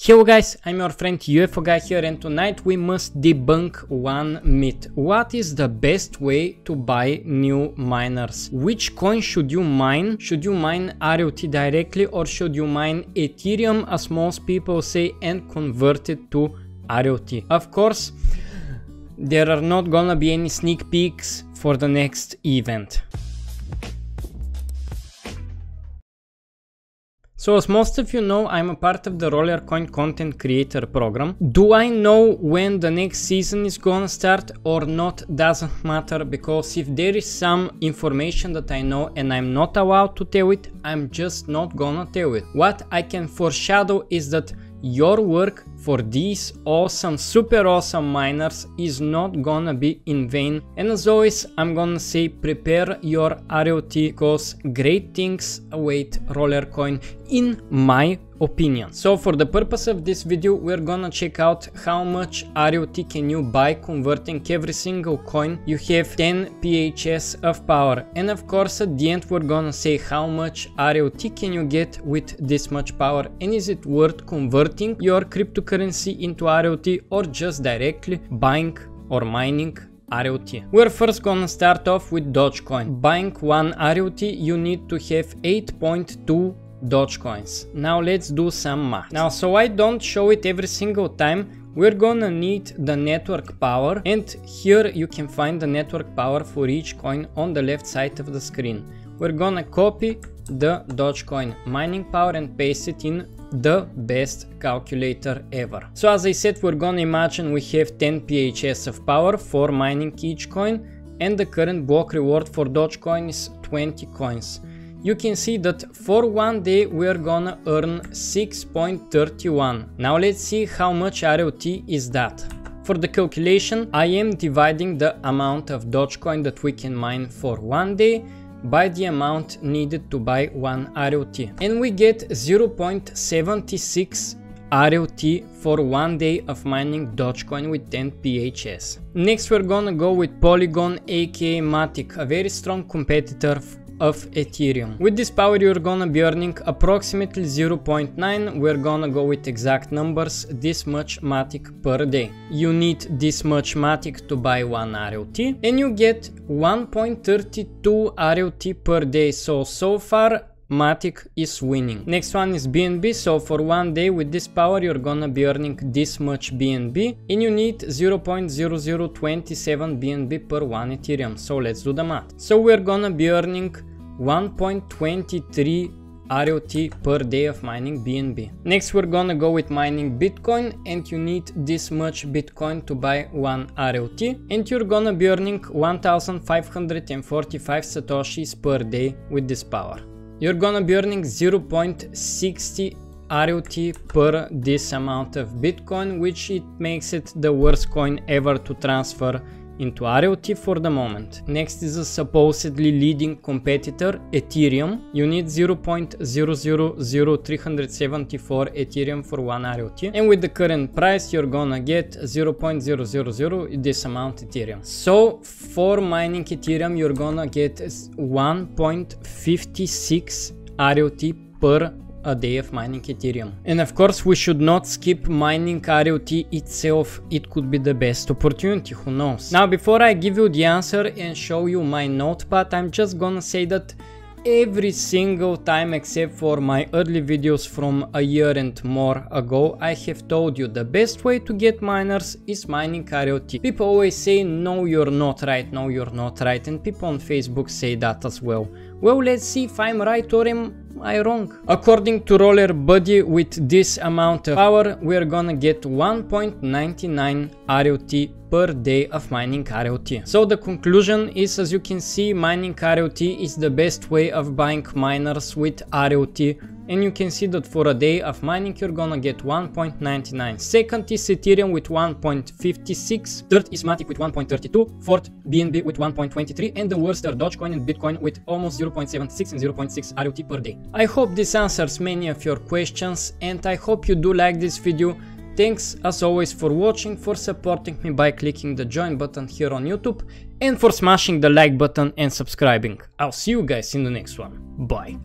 Hello guys, I'm your friend UFO guy here and tonight we must debunk one myth. What is the best way to buy new miners? Which coin should you mine? Should you mine RLT directly or should you mine Ethereum as most people say and convert it to RLT? Of course, there are not gonna be any sneak peeks for the next event. So as most of you know, I'm a part of the Rollercoin content creator program. Do I know when the next season is gonna start or not doesn't matter because if there is some information that I know and I'm not allowed to tell it, I'm just not gonna tell it. What I can foreshadow is that your work for these awesome, super awesome miners is not gonna be in vain. And as always, I'm gonna say prepare your RLT because great things await Rollercoin in my opinion. So for the purpose of this video, we're gonna check out how much RLT can you buy converting every single coin. You have 10 PHS of power. And of course, at the end, we're gonna say how much RLT can you get with this much power and is it worth converting your cryptocurrency into RLT or just directly buying or mining RLT. We're first gonna start off with Dogecoin. Buying one RLT, you need to have 8.2 Dogecoins. Now let's do some math. Now so I don't show it every single time, we're gonna need the network power and here you can find the network power for each coin on the left side of the screen. We're gonna copy the Dogecoin mining power and paste it in the best calculator ever. So as I said, we're gonna imagine we have 10 PHS of power for mining each coin and the current block reward for Dogecoin is 20 coins you can see that for one day we are gonna earn 6.31. Now let's see how much RLT is that. For the calculation, I am dividing the amount of Dogecoin that we can mine for one day by the amount needed to buy one RLT. And we get 0.76 RLT for one day of mining Dogecoin with 10 PHS. Next we're gonna go with Polygon aka Matic, a very strong competitor of Ethereum. With this power you're gonna be earning approximately 0.9, we're gonna go with exact numbers, this much Matic per day. You need this much Matic to buy one RLT and you get 1.32 RLT per day, so so far Matic is winning. Next one is BNB, so for one day with this power you're gonna be earning this much BNB and you need 0.0027 BNB per one Ethereum, so let's do the math. So we're gonna be earning 1.23 RLT per day of mining BNB. Next we're gonna go with mining Bitcoin and you need this much Bitcoin to buy one RLT and you're gonna be earning 1545 satoshis per day with this power. You're gonna be earning 0.60 RLT per this amount of Bitcoin which it makes it the worst coin ever to transfer into RLT for the moment. Next is a supposedly leading competitor, Ethereum. You need 0.000374 Ethereum for one RLT. And with the current price, you're gonna get 0.000 this amount Ethereum. So for mining Ethereum, you're gonna get 1.56 RLT per a day of mining Ethereum. And of course we should not skip mining RLT itself, it could be the best opportunity, who knows. Now before I give you the answer and show you my notepad, I'm just gonna say that every single time except for my early videos from a year and more ago I have told you the best way to get miners is mining RLT. People always say no you're not right, no you're not right and people on Facebook say that as well. Well let's see if I'm right or am I wrong? According to Roller Buddy, with this amount of power, we're gonna get 1.99 RLT per day of mining RLT. So the conclusion is, as you can see, mining RLT is the best way of buying miners with RLT and you can see that for a day of mining you're gonna get 1.99. Second is Ethereum with 1.56, third is Matic with 1.32, fourth BNB with 1.23 and the worst are Dogecoin and Bitcoin with almost 0.76 and 0.6 RLT per day. I hope this answers many of your questions and I hope you do like this video. Thanks as always for watching, for supporting me by clicking the join button here on YouTube and for smashing the like button and subscribing. I'll see you guys in the next one. Bye.